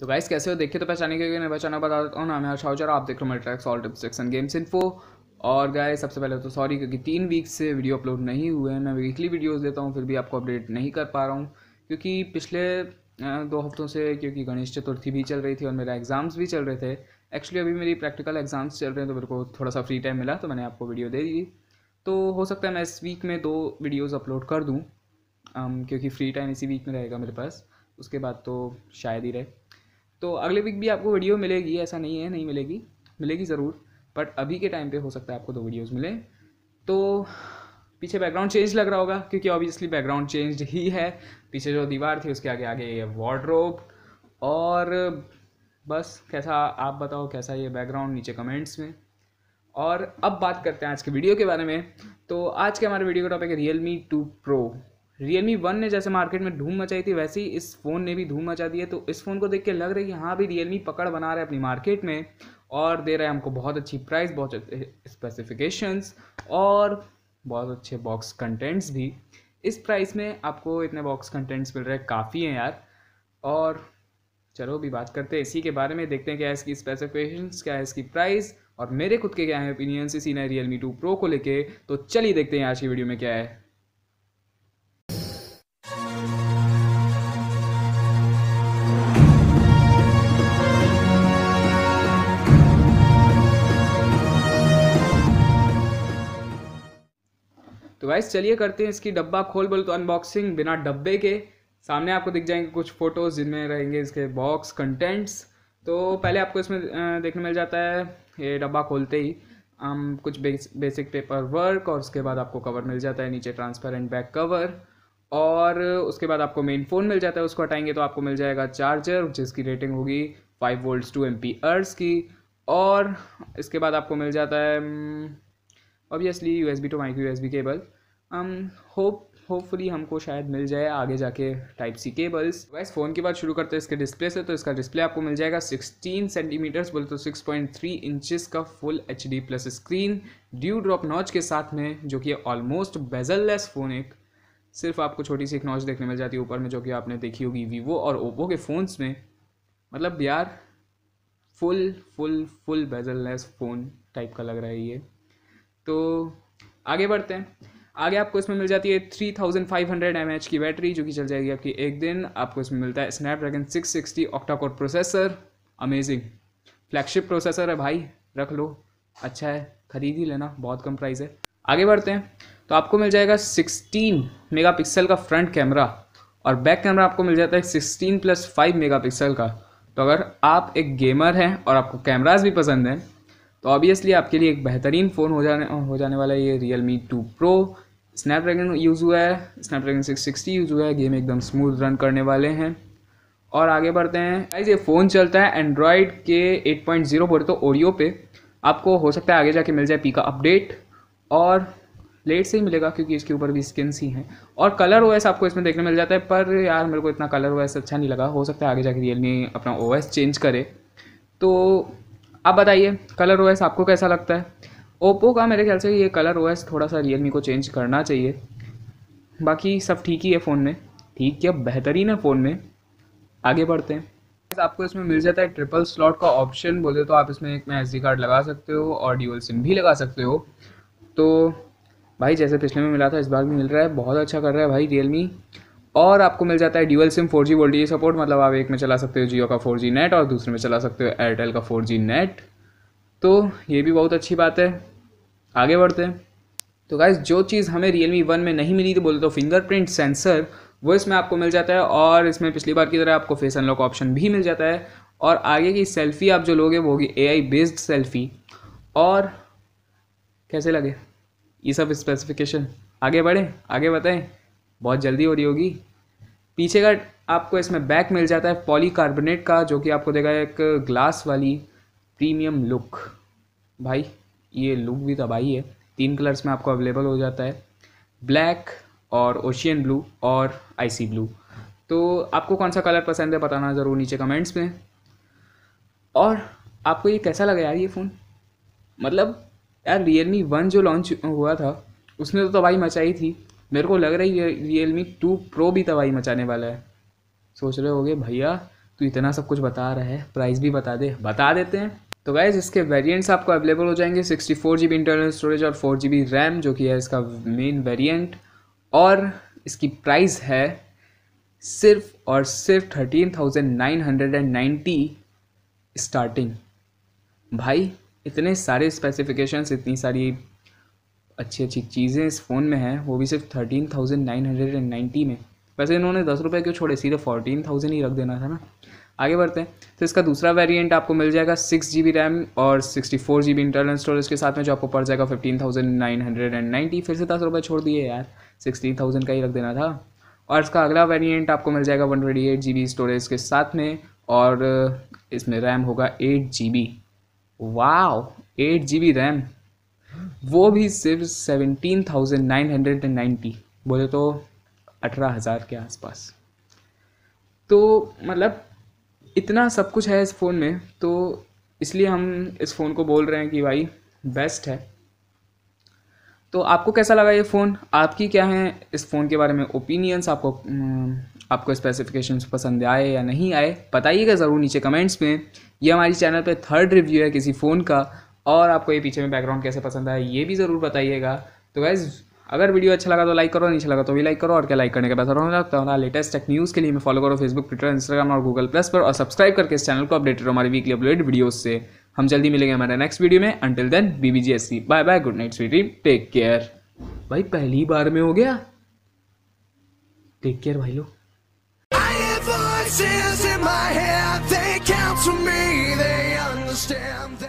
तो गाइस कैसे हो? देखे तो पहचाने के नहीं पहचाना बता देता हूँ। नाम है शाउचर आप देख रहे हो मेरे tracks all tips section games info और गाइस सबसे पहले तो सॉरी क्योंकि तीन वीक से वीडियो अपलोड नहीं हुए हैं। मैं वीकली वीडियोस देता हूँ, फिर भी आपको अपडेट नहीं कर पा रहा हूँ। क्योंकि पिछले दो हफ्तों से क्योंकि गणेश चतुर्थी भी चल रही थी और मेरे एग्ज़ाम्स भी चल रहे थे। एक्चुअली अभी मेरी प्रैक्टिकल एग्ज़ाम्स चल रहे हैं तो मेरे को थोड़ा सा फ्री टाइम मिला तो मैंने आपको वीडियो दे दी। तो हो सकता है मैं इस वीक में दो वीडियोज़ अपलोड कर दूँ। क्योंकि फ्री टाइम इसी वीक में रहेगा मेरे पास। उसके बाद तो शायद ही रहे। तो अगले वीक भी आपको वीडियो मिलेगी, ऐसा नहीं है, नहीं मिलेगी। मिलेगी ज़रूर बट अभी के टाइम पे हो सकता है आपको दो वीडियोस मिले। तो पीछे बैकग्राउंड चेंज लग रहा होगा, क्योंकि ऑब्वियसली बैकग्राउंड चेंज ही है। पीछे जो दीवार थी, उसके आगे आगे ये वार्ड्रोब और बस, कैसा, आप बताओ, कैसा ये बैकग्राउंड नीचे कमेंट्स में। और अब बात करते हैं आज के वीडियो के बारे में। तो आज के हमारे वीडियो का टॉपिक है Realme two pro Realme one ने जैसे मार्केट में धूम मचाई थी, वैसे ही इस फ़ोन ने भी धूम मचा दी है। तो इस फ़ोन को देख के लग रहा है कि हाँ भी रियल मी पकड़ बना रहे अपनी मार्केट में और दे रहे हैं हमको बहुत अच्छी प्राइस बहुत स्पेसिफिकेशंस और बहुत अच्छे बॉक्स कंटेंट्स भी। इस प्राइस में आपको इतने बॉक्स कंटेंट्स मिल रहे हैं, काफ़ी हैं यार। और चलो भी बात करते हैं इसी के बारे में, देखते हैं क्या है इसकी स्पेसिफिकेशंस क्या है इसकी प्राइस और मेरे खुद के क्या है ओपिनियंस इसी ने रियल मी टू प्रो को लेके। तो चलिए देखते हैं आज की वीडियो में क्या है। गाइस चलिए करते हैं इसकी डब्बा खोल बोल तो अनबॉक्सिंग बिना डब्बे के। सामने आपको दिख जाएँगे कुछ फ़ोटोज़ जिनमें रहेंगे इसके बॉक्स कंटेंट्स तो पहले आपको इसमें देखने मिल जाता है ये डब्बा खोलते ही। um, कुछ बेस, बेसिक पेपर वर्क और उसके बाद आपको कवर मिल जाता है नीचे ट्रांसपेरेंट बैक कवर और उसके बाद आपको मेन फ़ोन मिल जाता है उसको हटाएँगे तो आपको मिल जाएगा चार्जर जिसकी रेटिंग होगी five volts two amperes की। और इसके बाद आपको मिल जाता है obviously U S B to micro U S B cable hope hopefully हमको शायद मिल जाए आगे जाके टाइप सी केबल्स वैसे फ़ोन की बात शुरू करते हैं, इसके डिस्प्ले से तो इसका डिस्प्ले आपको मिल जाएगा 16 सेंटीमीटर्स बोले तो 6.3 इंचेस का full H D plus screen dew drop notch के साथ में, जो कि ऑलमोस्ट बेजल लेस फ़ोन एक, सिर्फ़ आपको छोटी सी एक नॉच देखने मिल जाती है ऊपर में, जो कि आपने देखी होगी वीवो और ओप्पो के फ़ोन्स में. मतलब यार full full full bezel phone type का लग रहा है ये. तो आगे बढ़ते हैं. आगे आपको इसमें मिल जाती है three thousand five hundred M H की बैटरी, जो कि चल जाएगी आपकी एक दिन। आपको इसमें मिलता है Snapdragon six sixty octa core processor amazing flagship processor है भाई, रख लो। अच्छा है, ख़रीद ही लेना, बहुत कम प्राइस है। आगे बढ़ते हैं। तो आपको मिल जाएगा 16 मेगापिक्सल का फ्रंट कैमरा और बैक कैमरा आपको मिल जाता है 16 प्लस 5 मेगापिक्सल का। तो अगर आप एक गेमर हैं और आपको कैमराज भी पसंद हैं तो ऑब्वियसली आपके लिए एक बेहतरीन फ़ोन हो जाने हो जाने वाला है ये Realme two pro Snapdragon use हुआ है स्नैपड्रैगन सिक्स सिक्सटी यूज़ हुआ है गेम एकदम स्मूथ रन करने वाले हैं। और आगे बढ़ते हैं। गाइस ये फ़ोन चलता है एंड्रॉयड के 8.0 पॉइंट ज़ीरो बोले तो ओडियो पे। आपको हो सकता है आगे जाके मिल जाए पी का अपडेट और लेट से ही मिलेगा, क्योंकि इसके ऊपर भी स्किन ही हैं। और कलर ओएस आपको इसमें देखने मिल जाता है, पर यार मेरे को इतना कलर ओएस अच्छा नहीं लगा। हो सकता है आगे जाके रियलमी अपना ओएस चेंज करे। तो आप बताइए कलर ओएस आपको कैसा लगता है? ओप्पो का मेरे ख्याल से ये कलर ओएस थोड़ा सा रियलमी को चेंज करना चाहिए। बाकी सब ठीक ही है फ़ोन में। ठीक क्या बेहतरीन है फ़ोन में। आगे बढ़ते हैं। आपको इसमें मिल जाता है ट्रिपल स्लॉट का ऑप्शन बोले तो आप इसमें एक में एस कार्ड लगा सकते हो और ड्यूअल सिम भी लगा सकते हो। तो भाई, जैसे पिछले में मिला था, इस बार भी मिल रहा है। बहुत अच्छा कर रहा है भाई रियलमी और आपको मिल जाता है dual SIM four G voltage support मतलब आप एक में चला सकते हो जियो का फोर जी नेट और दूसरे में चला सकते हो एयरटेल का फोर जी नेट तो ये भी बहुत अच्छी बात है। आगे बढ़ते हैं। तो गाइज़ जो चीज़ हमें रियल मी वन में नहीं मिली थी, बोले तो फिंगरप्रिंट सेंसर वो इसमें आपको मिल जाता है और इसमें पिछली बार की तरह आपको फेस अनलॉक ऑप्शन भी मिल जाता है। और आगे की सेल्फ़ी आप जो लोगे, वो होगी ए आई बेस्ड सेल्फ़ी और कैसे लगे? ये सब स्पेसिफिकेशन आगे बढ़ें, आगे बताएँ। बहुत जल्दी हो रही होगी। पीछे का आपको इसमें बैक मिल जाता है पॉलीकार्बोनेट का, जो कि आपको देगा एक ग्लास वाली प्रीमियम लुक भाई, ये लुक भी तबाही है। तीन कलर्स में आपको अवेलेबल हो जाता है। ब्लैक और ओशियन ब्लू और आईसी ब्लू तो आपको कौन सा कलर पसंद है बताना ज़रूर नीचे कमेंट्स में। और आपको ये कैसा लगा यार ये फ़ोन मतलब यार रियल मी वन जो लॉन्च हुआ था, उसने तो तबाही मचाई थी। मेरे को लग रहा है ये रियल मी टू प्रो भी तबाही मचाने वाला है। सोच रहे होगे, भैया तो इतना सब कुछ बता रहा है प्राइस भी बता दे। बता देते हैं। तो गाइज़ इसके वेरिएंट्स आपको अवेलेबल हो जाएँगे sixty four G B internal storage और फोर जी बी रैम जो कि है इसका मेन वेरिएंट और इसकी प्राइस है सिर्फ़ और सिर्फ़ thirteen thousand nine hundred and ninety starting भाई, इतने सारे स्पेसिफिकेशंस इतनी सारी अच्छी अच्छी चीज़ें इस फ़ोन में हैं, वो भी सिर्फ़ thirteen thousand nine hundred and ninety में। वैसे इन्होंने दस रुपये क्यों छोड़े? सीधे फोर्टीन थाउज़ेंड ही रख देना था ना। आगे बढ़ते हैं। तो इसका दूसरा वेरिएंट आपको मिल जाएगा सिक्स जी बी रैम और sixty four G B internal storage के साथ में, जो आपको पड़ जाएगा fifteen thousand nine hundred and ninety फिर से दस रुपये छोड़ दिए यार। सिक्सटीन थाउज़ेंड का ही रख देना था। और इसका अगला वेरिएंट आपको मिल जाएगा one twenty eight G B storage के साथ में और इसमें रैम होगा eight G B wow eight G B RAM वो भी सिर्फ़ seventeen thousand nine hundred and ninety बोले तो अठारह हज़ार के आसपास। तो मतलब इतना सब कुछ है इस फ़ोन में तो इसलिए हम इस फ़ोन को बोल रहे हैं कि भाई बेस्ट है। तो आपको कैसा लगा ये फ़ोन? आपकी क्या है इस फ़ोन के बारे में ओपिनियंस आपको आपको स्पेसिफिकेशंस पसंद आए या नहीं आए? बताइएगा ज़रूर नीचे कमेंट्स में। ये हमारी चैनल पे थर्ड रिव्यू है किसी फ़ोन का। और आपको ये पीछे में बैकग्राउंड कैसे पसंद आया ये भी ज़रूर बताइएगा। तो गैज़ अगर वीडियो अच्छा लगा तो लाइक करो नहीं अच्छा लगा तो भी लाइक करो और क्या लाइक करने के बाद लगता है लेटेस्ट टेक न्यूज़ के लिए मैं फॉलो करो फेसबुक ट्विटर इंस्टाग्राम और गूगल प्लस पर और सब्सक्राइब करके इस चैनल को अपडेट करो हमारी वीकली अपलोड वीडियोज़ से। हम जल्दी मिलेंगे हमारे नेक्स्ट वीडियो में। Until then BBGSC bye bye good night sweetie take care भाई पहली बार में हो गया? टेक केयर भाई लोग। Voices in my head, they count to me, they understand.